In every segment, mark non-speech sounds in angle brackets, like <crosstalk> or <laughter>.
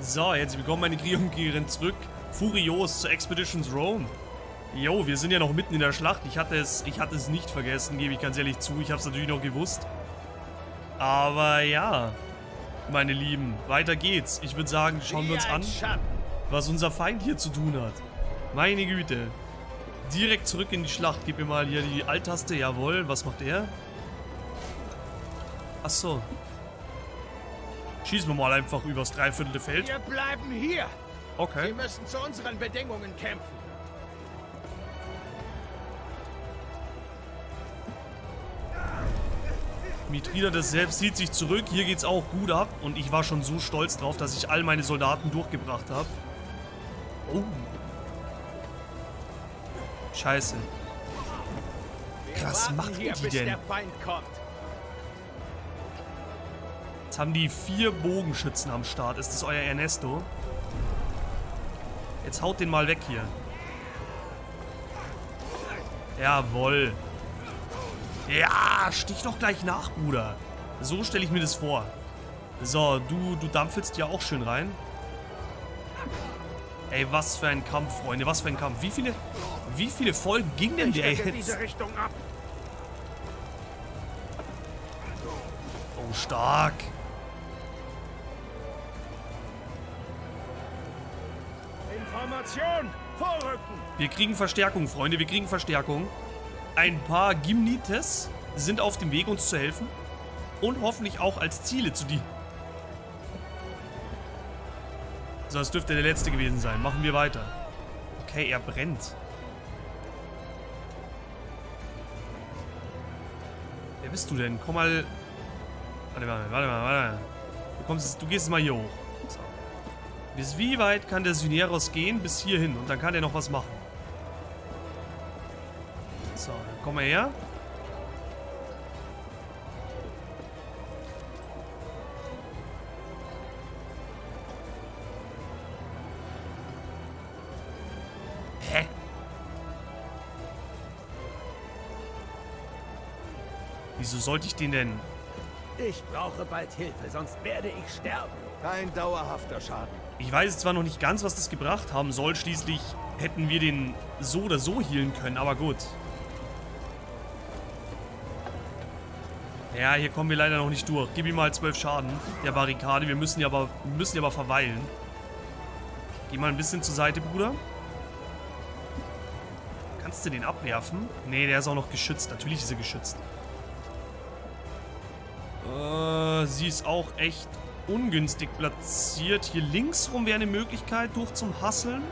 So, jetzt willkommen meine Krieger und Kriegerinnen zurück. Furios zu Expeditions Rome. Jo, wir sind ja noch mitten in der Schlacht. Ich hatte es, ich hatte es nicht vergessen, gebe ich ganz ehrlich zu. Ich habe es natürlich noch gewusst. Aber ja, meine Lieben, weiter geht's. Ich würde sagen, schauen wir uns an, was unser Feind hier zu tun hat. Meine Güte. Direkt zurück in die Schlacht. Gib mir mal hier die Alt-Taste. Jawohl, was macht er? Achso. Schießen wir mal einfach übers Dreiviertel Feld. Wir bleiben hier. Okay. Wir müssen zu unseren Bedingungen kämpfen. Mithridates selbst zieht sich zurück. Hier geht's auch gut ab. Und ich war schon so stolz drauf, dass ich all meine Soldaten durchgebracht habe. Oh. Scheiße. Warten machen die bis denn? der Feind kommt. Jetzt haben die vier Bogenschützen am Start. Ist das euer Ernesto? Jetzt haut den mal weg hier. Jawoll. Ja, stich doch gleich nach, Bruder. So stelle ich mir das vor. So, du, du dampfelst ja auch schön rein. Ey, was für ein Kampf, Freunde, was für ein Kampf. Wie viele, wie viele Folgen ging denn der jetzt? diese Richtung ab. Oh, stark. Information. Vorrücken. Wir kriegen Verstärkung, Freunde. Wir kriegen Verstärkung. Ein paar Gimnites sind auf dem Weg, uns zu helfen. Und hoffentlich auch als Ziele zu dienen. So, das dürfte der letzte gewesen sein. Machen wir weiter. Okay, er brennt. Wer bist du denn? Komm mal... Warte warte warte mal. Du, kommst, du gehst mal hier hoch. Bis wie weit kann der Syneros gehen? Bis hierhin. Und dann kann er noch was machen. So, dann komm mal her. Hä? Wieso sollte ich den denn... Ich brauche bald Hilfe, sonst werde ich sterben. Kein dauerhafter Schaden. Ich weiß zwar noch nicht ganz, was das gebracht haben soll. Schließlich hätten wir den so oder so healen können, aber gut. Ja, hier kommen wir leider noch nicht durch. Gib ihm mal 12 Schaden, der Barrikade. Wir müssen ja aber, müssen ja aber verweilen. Geh mal ein bisschen zur Seite, Bruder. Kannst du den abwerfen? Nee, der ist auch noch geschützt. Natürlich ist er geschützt. Äh, sie ist auch echt ungünstig platziert. Hier links rum wäre eine Möglichkeit, durch zum Hasseln.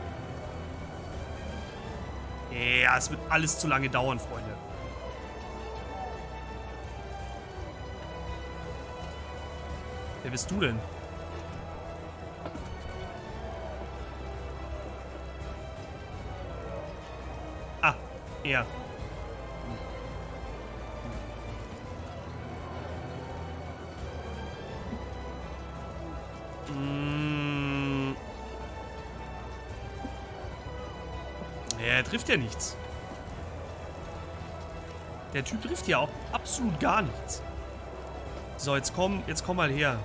Ja, es wird alles zu lange dauern, Freunde. Wer bist du denn? Ah, er. Mm. Ja, er trifft ja nichts. Der Typ trifft ja auch absolut gar nichts. So, jetzt komm, jetzt komm mal her.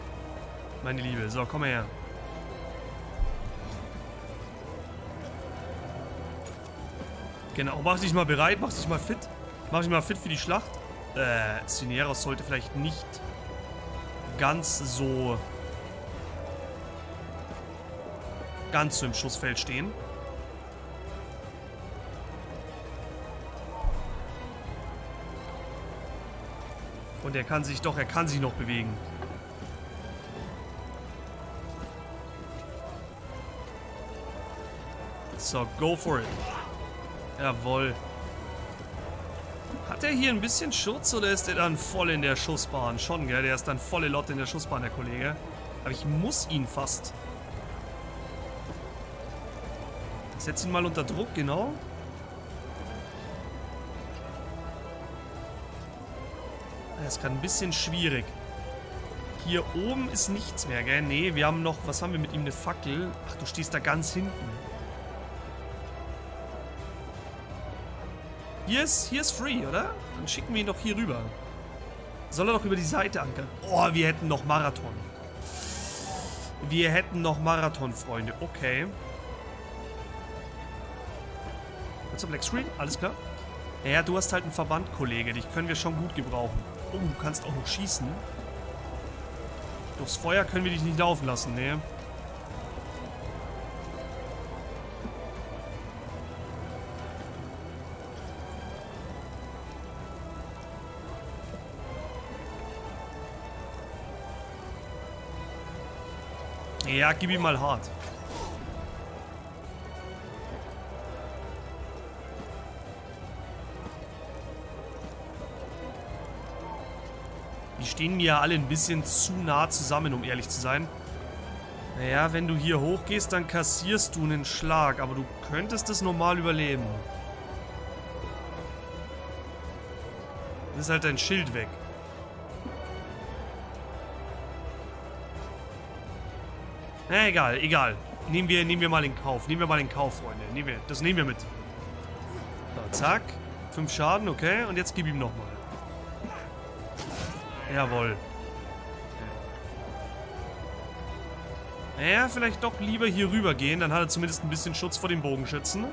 Meine Liebe. So, komm mal her. Genau, mach dich mal bereit, mach dich mal fit. Mach dich mal fit für die Schlacht. Äh, Cineros sollte vielleicht nicht ganz so ganz so im Schussfeld stehen. Und er kann sich doch, er kann sich noch bewegen. So, go for it. Jawohl. Hat er hier ein bisschen Schutz oder ist er dann voll in der Schussbahn? Schon, gell? Der ist dann volle Lotte in der Schussbahn, der Kollege. Aber ich muss ihn fast. Setz ihn mal unter Druck, genau. Das ist gerade ein bisschen schwierig. Hier oben ist nichts mehr, gell? Nee, wir haben noch... Was haben wir mit ihm? Eine Fackel. Ach, du stehst da ganz hinten. Hier ist, hier ist free, oder? Dann schicken wir ihn doch hier rüber. Soll er doch über die Seite ankern. Oh, wir hätten noch Marathon. Wir hätten noch Marathon-Freunde. Okay. Kurzer Black Screen, alles klar. Ja, du hast halt einen Verband, Kollege. Dich können wir schon gut gebrauchen. Oh, du kannst auch noch schießen. Durchs Feuer können wir dich nicht laufen lassen, ne? Ja, gib ihm mal hart. Die stehen mir ja alle ein bisschen zu nah zusammen, um ehrlich zu sein. Naja, wenn du hier hochgehst, dann kassierst du einen Schlag. Aber du könntest es normal überleben. Das ist halt dein Schild weg. Na, egal, egal. Nehmen wir, nehmen wir mal in Kauf. Nehmen wir mal in Kauf, Freunde. Nehmen wir, das nehmen wir mit. So, zack. Fünf Schaden, okay. Und jetzt gib ihm nochmal. Jawohl. Ja, vielleicht doch lieber hier rüber gehen. Dann hat er zumindest ein bisschen Schutz vor den Bogenschützen.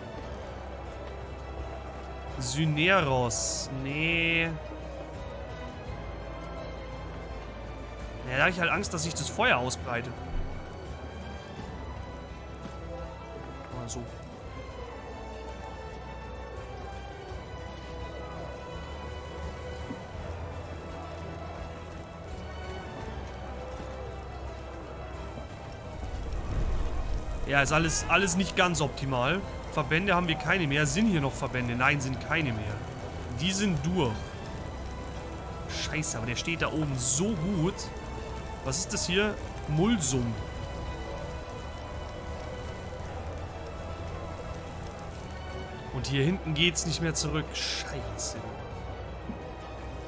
Syneros. Nee. Ja, da habe ich halt Angst, dass sich das Feuer ausbreitet. so. Ja, ist alles, alles nicht ganz optimal. Verbände haben wir keine mehr. Sind hier noch Verbände? Nein, sind keine mehr. Die sind durch. Scheiße, aber der steht da oben so gut. Was ist das hier? Mulsum. Und hier hinten geht's nicht mehr zurück. Scheiße.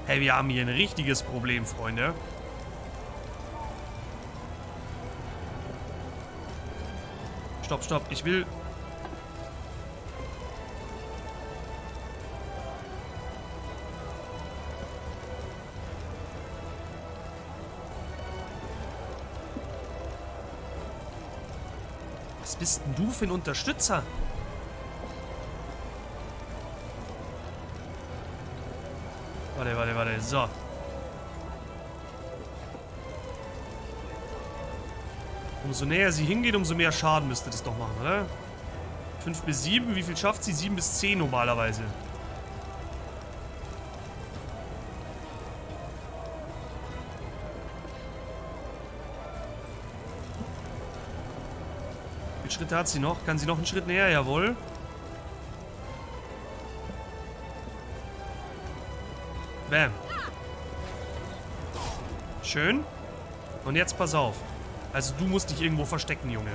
Hey, wir haben hier ein richtiges Problem, Freunde. Stopp, stopp. Ich will... Was bist denn du für ein Unterstützer? Warte, warte, warte. So. Umso näher sie hingeht, umso mehr Schaden müsste das doch machen, oder? 5 bis 7, wie viel schafft sie? 7 bis 10 normalerweise. Wie viele Schritte hat sie noch? Kann sie noch einen Schritt näher? Jawohl. Bam. Schön. Und jetzt pass auf. Also du musst dich irgendwo verstecken, Junge.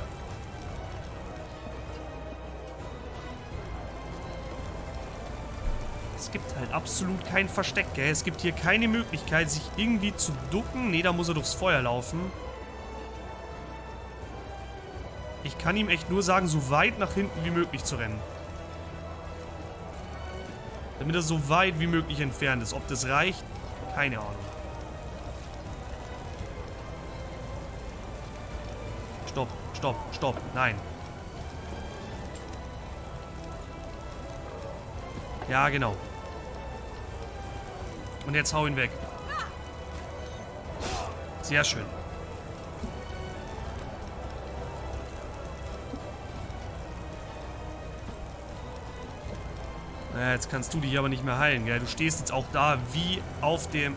Es gibt halt absolut kein Versteck, gell? Es gibt hier keine Möglichkeit, sich irgendwie zu ducken. Nee, da muss er durchs Feuer laufen. Ich kann ihm echt nur sagen, so weit nach hinten wie möglich zu rennen. Damit er so weit wie möglich entfernt ist. Ob das reicht, keine Ahnung. Stopp, stopp. Nein. Ja, genau. Und jetzt hau ihn weg. Sehr schön. Jetzt kannst du dich aber nicht mehr heilen, gell? Du stehst jetzt auch da wie auf dem...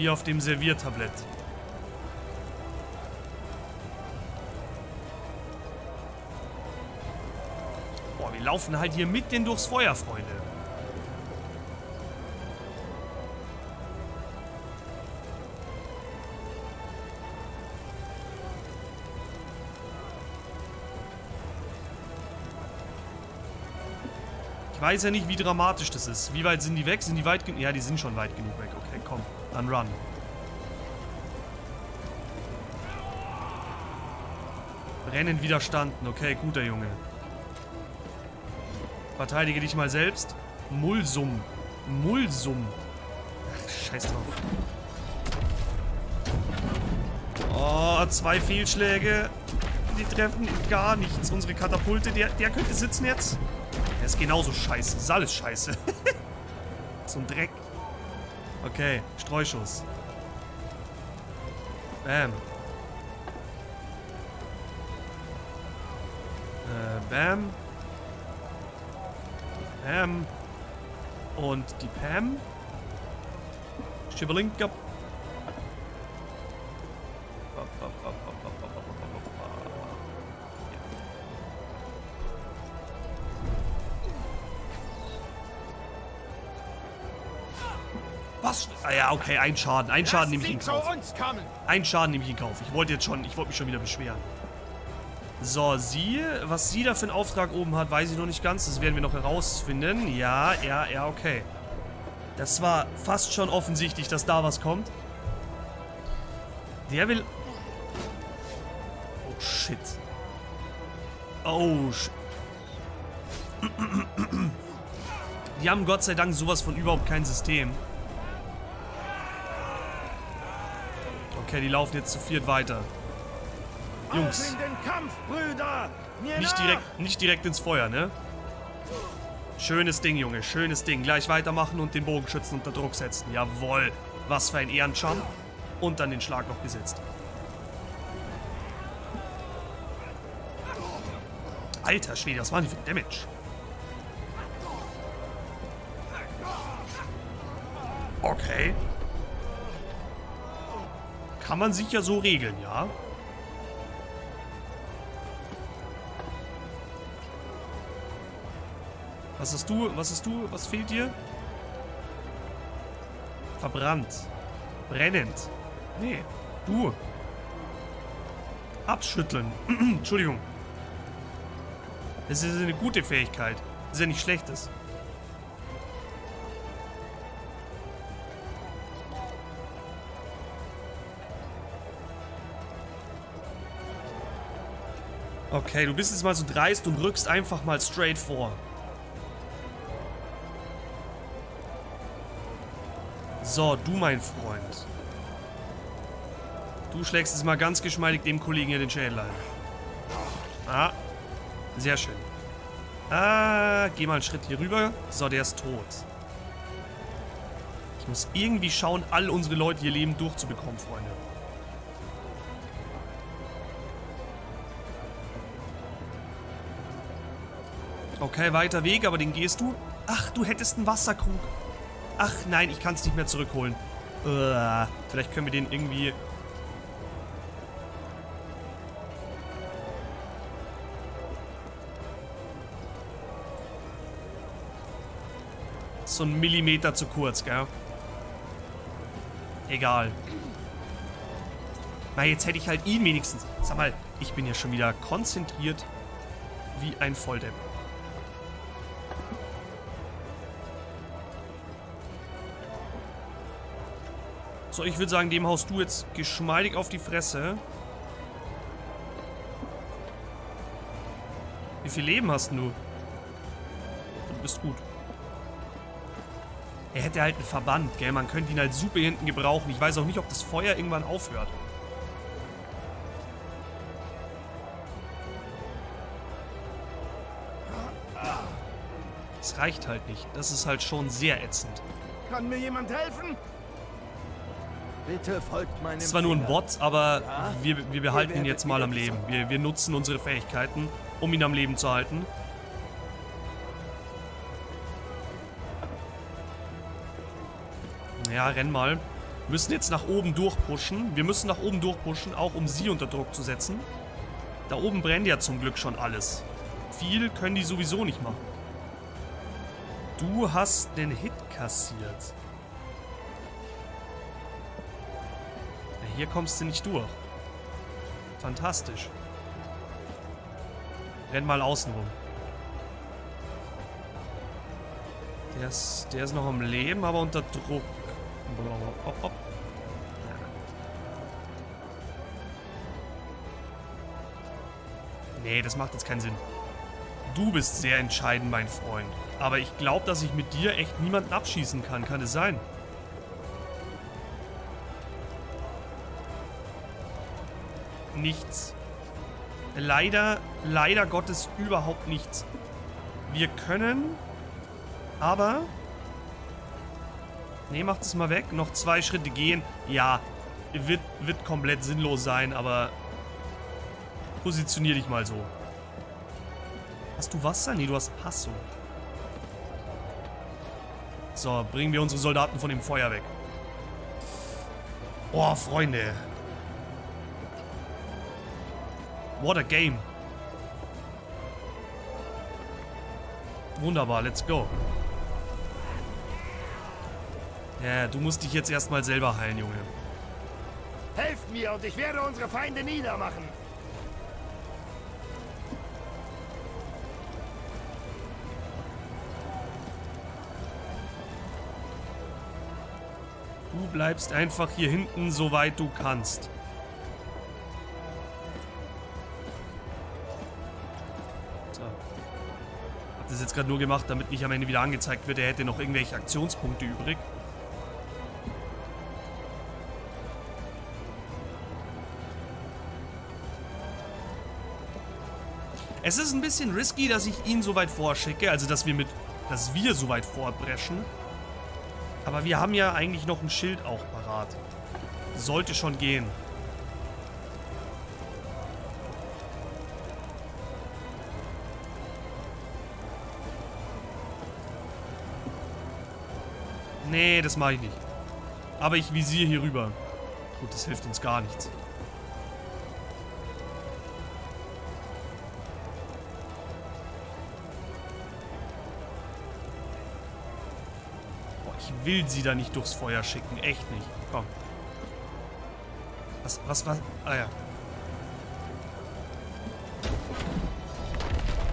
Wie auf dem Serviertablett. Boah, wir laufen halt hier mitten durchs Feuer, Freunde. Ich weiß ja nicht, wie dramatisch das ist. Wie weit sind die weg? Sind die weit genug? Ja, die sind schon weit genug weg. Okay, komm. Dann run. Brennen widerstanden. Okay, guter Junge. Verteidige dich mal selbst. Mulsum. Mulsum. Ach, <laughs> scheiß drauf. Oh, zwei Fehlschläge. Die treffen gar nichts. Unsere Katapulte, der, der könnte sitzen jetzt. Ist genauso scheiße. Ist alles scheiße. <laughs> so ein Dreck. Okay, Streuschuss. Bam. Äh, bam. Pam. Und die Pam. Schibelinka. Ja, okay, ein Schaden. Ein Schaden nehme ich in Kauf. Ein Schaden nehme ich in Kauf. Ich wollte jetzt schon, ich wollte mich schon wieder beschweren. So, sie, was sie da für einen Auftrag oben hat, weiß ich noch nicht ganz. Das werden wir noch herausfinden. Ja, ja, ja, okay. Das war fast schon offensichtlich, dass da was kommt. Der will... Oh, shit. Oh, shit. Die haben Gott sei Dank sowas von überhaupt kein System. Okay, die laufen jetzt zu viert weiter. Jungs. Kampf, nicht, direkt, nicht direkt ins Feuer, ne? Schönes Ding, Junge. Schönes Ding. Gleich weitermachen und den Bogenschützen unter Druck setzen. Jawoll. Was für ein Ehrenscham. Und dann den Schlag noch gesetzt. Alter Schwede, was waren die für Damage? Okay. Kann man sich ja so regeln, ja? Was hast du? Was hast du? Was fehlt dir? Verbrannt. Brennend. Nee. Du. Abschütteln. <clears throat> Entschuldigung. Das ist eine gute Fähigkeit. Das ist ja nicht schlechtes. Okay, du bist jetzt mal so dreist und rückst einfach mal straight vor. So, du mein Freund. Du schlägst jetzt mal ganz geschmeidig dem Kollegen hier den Schädel ein. Ah, sehr schön. Ah, geh mal einen Schritt hier rüber. So, der ist tot. Ich muss irgendwie schauen, all unsere Leute hier lebend durchzubekommen, Freunde. Okay, weiter Weg, aber den gehst du. Ach, du hättest einen Wasserkrug. Ach nein, ich kann es nicht mehr zurückholen. Uh, vielleicht können wir den irgendwie... So ein Millimeter zu kurz, gell? Egal. Na, jetzt hätte ich halt ihn wenigstens... Sag mal, ich bin ja schon wieder konzentriert wie ein Volldepp. So, ich würde sagen, dem haust du jetzt geschmeidig auf die Fresse. Wie viel Leben hast du? Du bist gut. Er hätte halt einen Verband, gell? Man könnte ihn halt super hinten gebrauchen. Ich weiß auch nicht, ob das Feuer irgendwann aufhört. Das reicht halt nicht. Das ist halt schon sehr ätzend. Kann mir jemand helfen? Bitte folgt meinem Zwar nur ein Bot, aber ja? wir, wir behalten ihn jetzt mal am Leben. Wir, wir nutzen unsere Fähigkeiten, um ihn am Leben zu halten. Ja, renn mal. Wir müssen jetzt nach oben durchpushen. Wir müssen nach oben durchpushen, auch um sie unter Druck zu setzen. Da oben brennt ja zum Glück schon alles. Viel können die sowieso nicht machen. Du hast den Hit kassiert. Hier kommst du nicht durch. Fantastisch. Renn mal außen rum. Der ist, der ist noch am Leben, aber unter Druck. Hopp, hopp. Nee, das macht jetzt keinen Sinn. Du bist sehr entscheidend, mein Freund. Aber ich glaube, dass ich mit dir echt niemanden abschießen kann. Kann es sein? Nichts. Leider, leider Gottes überhaupt nichts. Wir können, aber... Ne, macht es mal weg. Noch zwei Schritte gehen. Ja, wird, wird komplett sinnlos sein, aber positionier dich mal so. Hast du Wasser? Nee, du hast Passo. So, bringen wir unsere Soldaten von dem Feuer weg. Boah, Freunde. What a game. Wunderbar, let's go. Ja, du musst dich jetzt erstmal selber heilen, Junge. Helft mir und ich werde unsere Feinde niedermachen. Du bleibst einfach hier hinten, soweit du kannst. Jetzt gerade nur gemacht, damit nicht am Ende wieder angezeigt wird, er hätte noch irgendwelche Aktionspunkte übrig. Es ist ein bisschen risky, dass ich ihn so weit vorschicke, also dass wir mit, dass wir so weit vorbrechen. Aber wir haben ja eigentlich noch ein Schild auch parat. Sollte schon gehen. Nee, das mache ich nicht. Aber ich visiere hier rüber. Gut, das hilft uns gar nichts. will sie da nicht durchs Feuer schicken. Echt nicht. Komm. Was, was, was? Ah ja.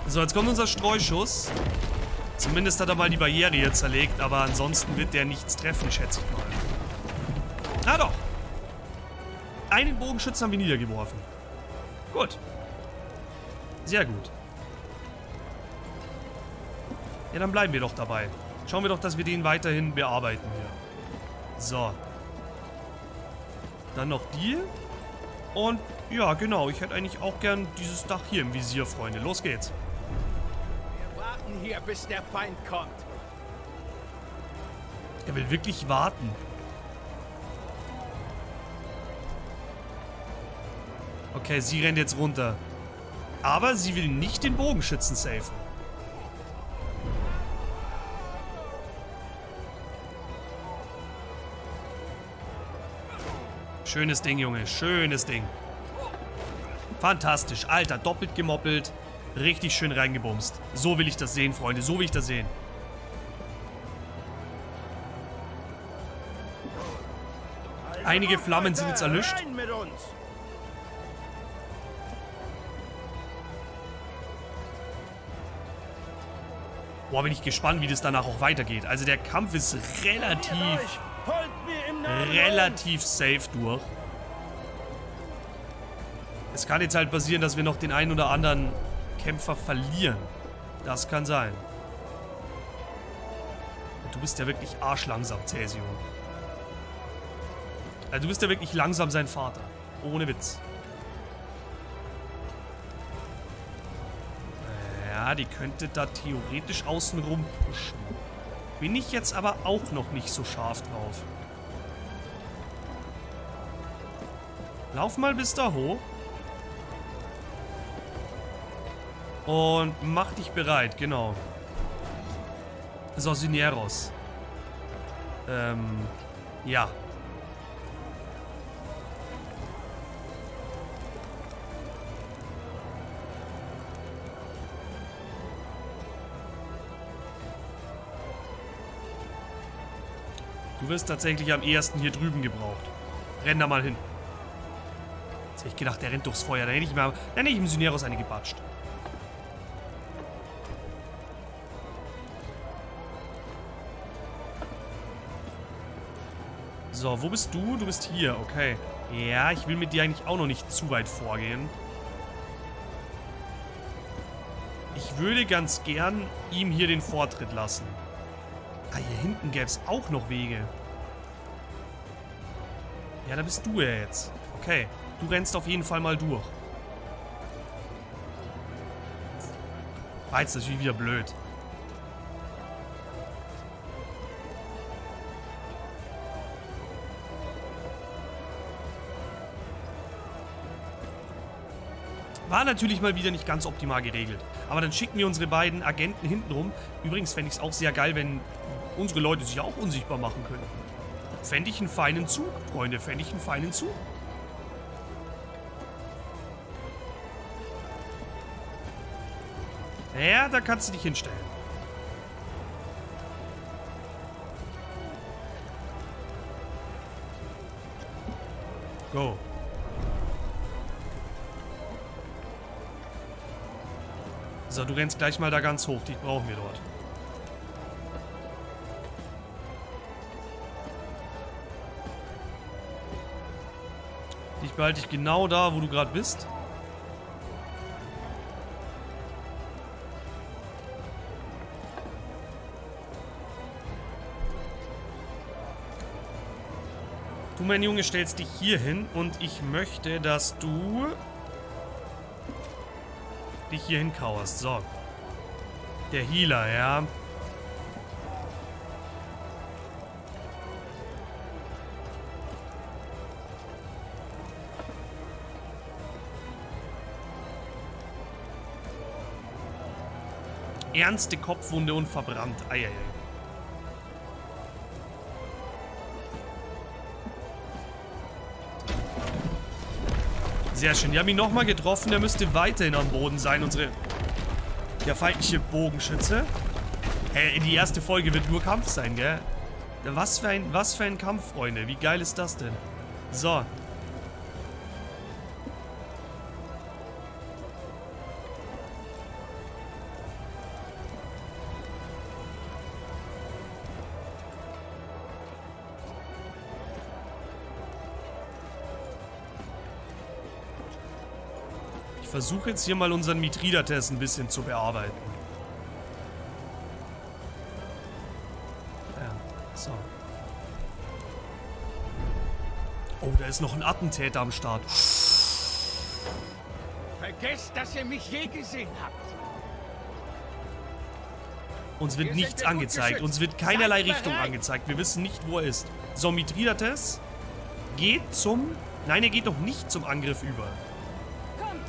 So, jetzt kommt unser Streuschuss. Zumindest hat er mal die Barriere hier zerlegt, aber ansonsten wird der nichts treffen, schätze ich mal. Ah doch. Einen Bogenschützen haben wir niedergeworfen. Gut. Sehr gut. Ja, dann bleiben wir doch dabei. Schauen wir doch, dass wir den weiterhin bearbeiten hier. So. Dann noch die. Und ja, genau. Ich hätte eigentlich auch gern dieses Dach hier im Visier, Freunde. Los geht's. Hier, bis der Feind kommt. Er will wirklich warten. Okay, sie rennt jetzt runter. Aber sie will nicht den Bogenschützen safen. Schönes Ding, Junge. Schönes Ding. Fantastisch. Alter, doppelt gemoppelt. Richtig schön reingebumst. So will ich das sehen, Freunde. So will ich das sehen. Einige Flammen sind jetzt erlischt. Boah, bin ich gespannt, wie das danach auch weitergeht. Also der Kampf ist relativ relativ safe durch. Es kann jetzt halt passieren, dass wir noch den einen oder anderen Kämpfer verlieren. Das kann sein. Und du bist ja wirklich arschlangsam, Cäsio. Also du bist ja wirklich langsam sein Vater. Ohne Witz. Ja, die könnte da theoretisch außenrum pushen. Bin ich jetzt aber auch noch nicht so scharf drauf. Lauf mal bis da hoch. Und mach dich bereit, genau. Sosineros. Ähm, ja. Du wirst tatsächlich am ehesten hier drüben gebraucht. Renn da mal hin. Jetzt hätte ich gedacht, der rennt durchs Feuer. Da hätte ich, mal, dann hätte ich im Syneros eine gebatscht. So, wo bist du? Du bist hier, okay. Ja, ich will mit dir eigentlich auch noch nicht zu weit vorgehen. Ich würde ganz gern ihm hier den Vortritt lassen. Ah, hier hinten gäbe es auch noch Wege. Ja, da bist du ja jetzt. Okay, du rennst auf jeden Fall mal durch. War jetzt natürlich wieder blöd. Natürlich mal wieder nicht ganz optimal geregelt. Aber dann schicken wir unsere beiden Agenten hinten rum. Übrigens fände ich es auch sehr geil, wenn unsere Leute sich auch unsichtbar machen können. Fände ich einen feinen Zug, Freunde. Fände ich einen feinen Zug. Ja, da kannst du dich hinstellen. Go. So, du rennst gleich mal da ganz hoch. Dich brauchen wir dort. Dich behalte ich genau da, wo du gerade bist. Du, mein Junge, stellst dich hier hin und ich möchte, dass du dich hier hinkauerst. So. Der Healer, ja. Ernste Kopfwunde und verbrannt. Eieiei. Sehr schön. Die haben ihn nochmal getroffen. Der müsste weiterhin am Boden sein. Unsere... Der feindliche Bogenschütze. Hey, die erste Folge wird nur Kampf sein, gell? Was für ein, was für ein Kampf, Freunde. Wie geil ist das denn? So. Versuche jetzt hier mal unseren Mitridates ein bisschen zu bearbeiten. Ja, so. Oh, da ist noch ein Attentäter am Start. Vergesst, dass ihr mich je gesehen habt. Uns wird nichts angezeigt. Uns wird keinerlei Richtung angezeigt. Wir wissen nicht, wo er ist. So, Mitridates geht zum... Nein, er geht noch nicht zum Angriff über.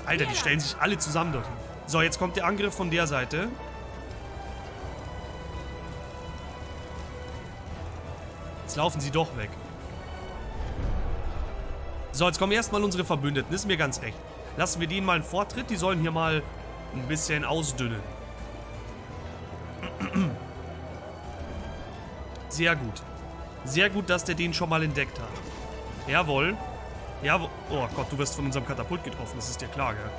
Alter, die stellen sich alle zusammen dorthin. So, jetzt kommt der Angriff von der Seite. Jetzt laufen sie doch weg. So, jetzt kommen erstmal unsere Verbündeten. Ist mir ganz recht. Lassen wir denen mal einen Vortritt. Die sollen hier mal ein bisschen ausdünnen. Sehr gut. Sehr gut, dass der den schon mal entdeckt hat. Jawohl. Ja, wo, oh Gott, du wirst von unserem Katapult getroffen, das ist dir klar, gell?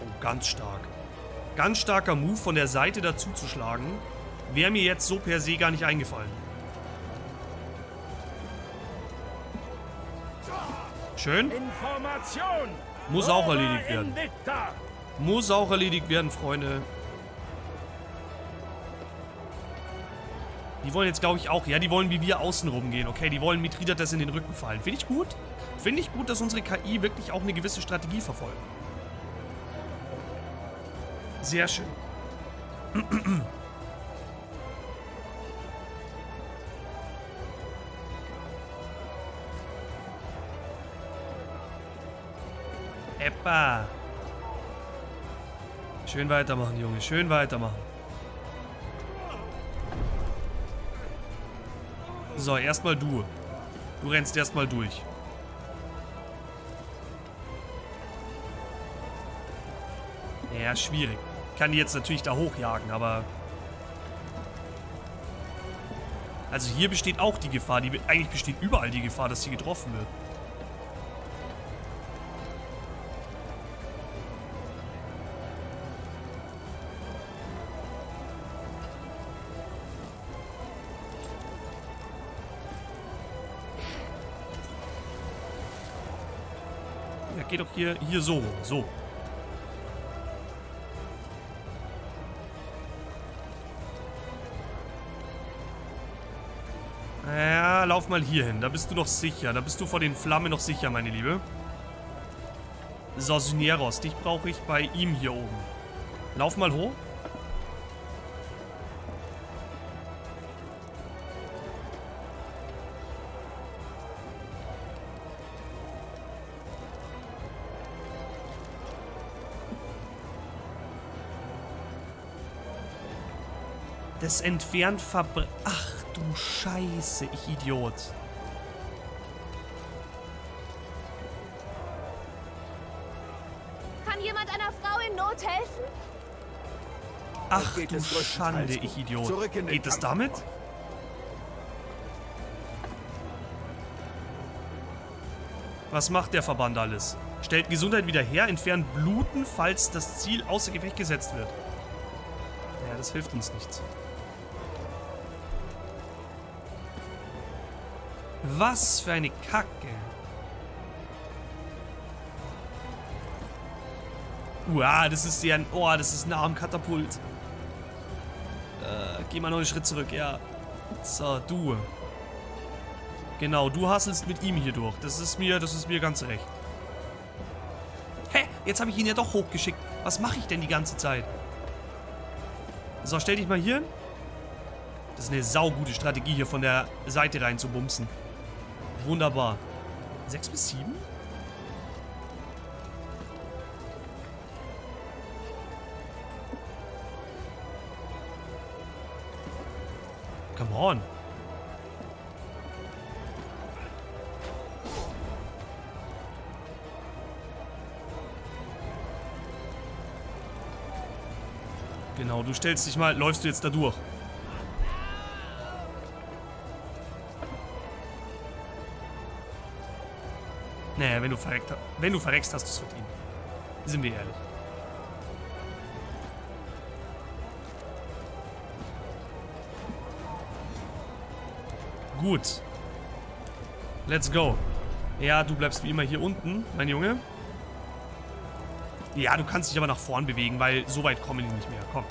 Oh, ganz stark. Ganz starker Move von der Seite dazu zu schlagen. Wäre mir jetzt so per se gar nicht eingefallen. Schön. Muss auch erledigt werden. Muss auch erledigt werden, Freunde. Die wollen jetzt, glaube ich, auch... Ja, die wollen wie wir außen gehen. Okay, die wollen Mithridates in den Rücken fallen. Finde ich gut. Finde ich gut, dass unsere KI wirklich auch eine gewisse Strategie verfolgt. Sehr schön. <clears throat> Eppa. Schön weitermachen, Junge. Schön weitermachen. So, erstmal du. Du rennst erstmal durch. Ja, schwierig. Kann die jetzt natürlich da hochjagen, aber... Also hier besteht auch die Gefahr. Die, eigentlich besteht überall die Gefahr, dass sie getroffen wird. Geh doch hier, hier so, so. Ja, lauf mal hier hin. Da bist du noch sicher. Da bist du vor den Flammen noch sicher, meine Liebe. Sosineros, dich brauche ich bei ihm hier oben. Lauf mal hoch. Das entfernt Verbr... Ach du Scheiße, ich Idiot. Kann jemand einer Frau in Not helfen? Ach du Schande, ich Idiot. Geht es damit? Was macht der Verband alles? Stellt Gesundheit wieder her, entfernt Bluten, falls das Ziel außer Gefecht gesetzt wird. Ja, das hilft uns nichts. Was für eine Kacke. Uah, das ist ja ein... Oh, das ist ein Armkatapult. Äh, geh mal noch einen Schritt zurück, ja. So, du. Genau, du hasselst mit ihm hier durch. Das ist mir, das ist mir ganz recht. Hä? Jetzt habe ich ihn ja doch hochgeschickt. Was mache ich denn die ganze Zeit? So, stell dich mal hier. Das ist eine saugute Strategie, hier von der Seite rein zu bumsen. Wunderbar. Sechs bis sieben? Come on. Genau, du stellst dich mal, läufst du jetzt da durch. Naja, wenn du verreckt wenn du verreckst, hast du es verdient. Sind wir ehrlich. Gut. Let's go. Ja, du bleibst wie immer hier unten, mein Junge. Ja, du kannst dich aber nach vorn bewegen, weil so weit kommen die nicht mehr. Komm.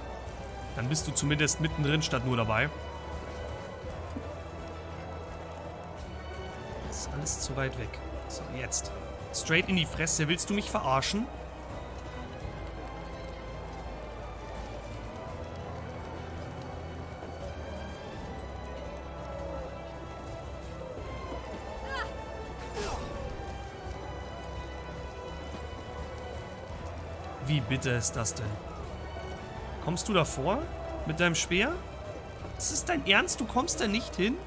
Dann bist du zumindest mittendrin statt nur dabei. Ist alles zu weit weg. So, jetzt. Straight in die Fresse. Willst du mich verarschen? Wie bitte ist das denn? Kommst du davor? Mit deinem Speer? Ist es dein Ernst? Du kommst da nicht hin?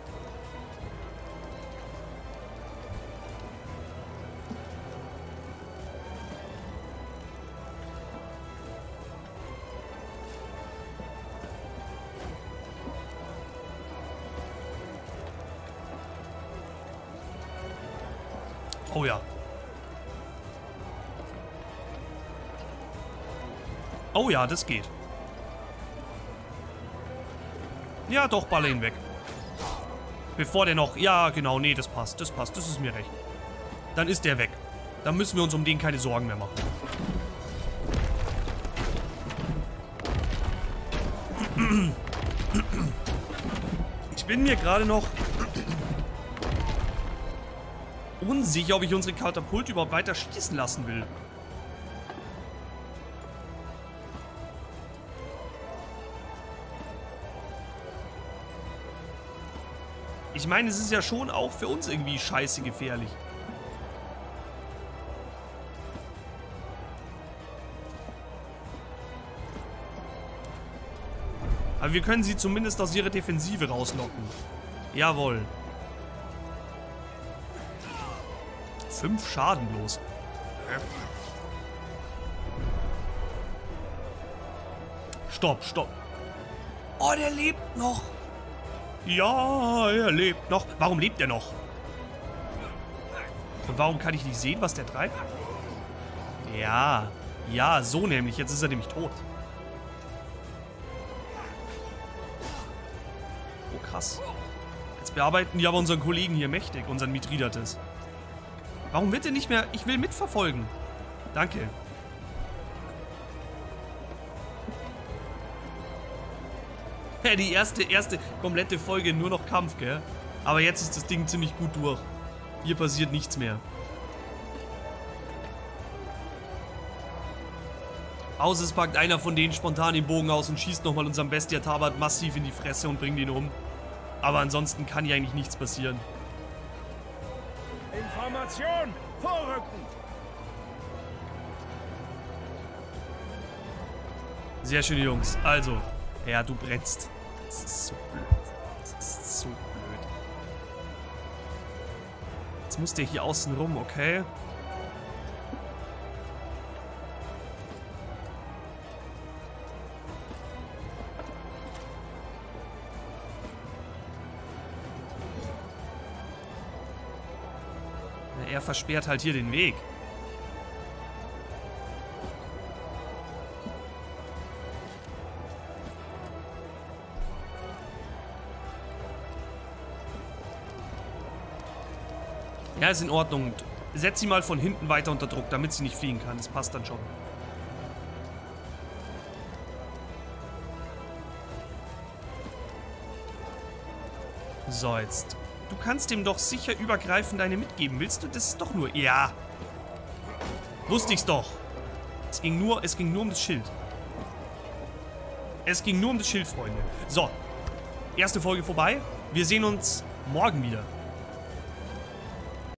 Ja, das geht. Ja, doch, baller ihn weg. Bevor der noch... Ja, genau, nee, das passt, das passt, das ist mir recht. Dann ist der weg. Dann müssen wir uns um den keine Sorgen mehr machen. Ich bin mir gerade noch unsicher, ob ich unsere Katapult überhaupt weiter schießen lassen will. Ich meine, es ist ja schon auch für uns irgendwie scheiße gefährlich. Aber wir können sie zumindest aus ihrer Defensive rauslocken. Jawohl. Fünf Schaden bloß. Stopp, stopp. Oh, der lebt noch. Ja, er lebt noch. Warum lebt er noch? Und warum kann ich nicht sehen, was der treibt? Ja, ja, so nämlich. Jetzt ist er nämlich tot. Oh, krass. Jetzt bearbeiten die aber unseren Kollegen hier mächtig, unseren Mithridates. Warum wird er nicht mehr... Ich will mitverfolgen. Danke. Ja, <laughs> die erste, erste komplette Folge nur noch Kampf, gell? Aber jetzt ist das Ding ziemlich gut durch. Hier passiert nichts mehr. Außer es packt einer von denen spontan den Bogen aus und schießt nochmal unserem Bestia Tabat massiv in die Fresse und bringt ihn um. Aber ansonsten kann hier eigentlich nichts passieren. Information! Vorrücken! Sehr schön, Jungs. Also, ja, du brennst. Das ist so blöd. Das ist so blöd. Jetzt muss der hier außen rum, okay? er versperrt halt hier den Weg. Ist in Ordnung. Setz sie mal von hinten weiter unter Druck, damit sie nicht fliegen kann. Das passt dann schon. So, jetzt. Du kannst ihm doch sicher übergreifend eine mitgeben. Willst du das doch nur? Ja. Wusste ich's doch. Es ging nur, es ging nur um das Schild. Es ging nur um das Schild, Freunde. So. Erste Folge vorbei. Wir sehen uns morgen wieder.